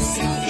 crucificado.